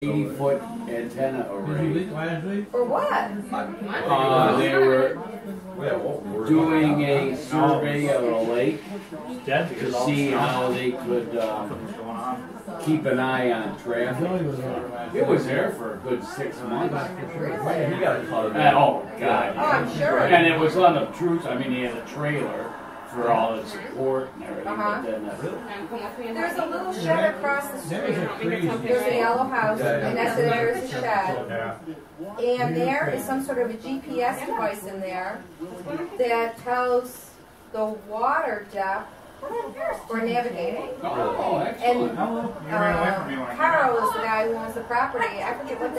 eighty foot antenna array. For what? Uh, they were doing a survey of a lake to see how they could, um, keep an eye on traffic. It was there for a good six months. You gotta call. Uh, Oh, God. Oh, I'm sure. And it was on the truth, I mean, he had a trailer for all its support and everything, Uh-huh. but then, uh, There's a little shed across the street. There's a There's yellow house, Yeah, yeah. and next to there is a shed. Yeah. And there is some sort of a GPS device in there that tells the water depth for navigating. oh, And excellent. You ran away from me when I uh, Carl is the guy who owns the property. I forget what the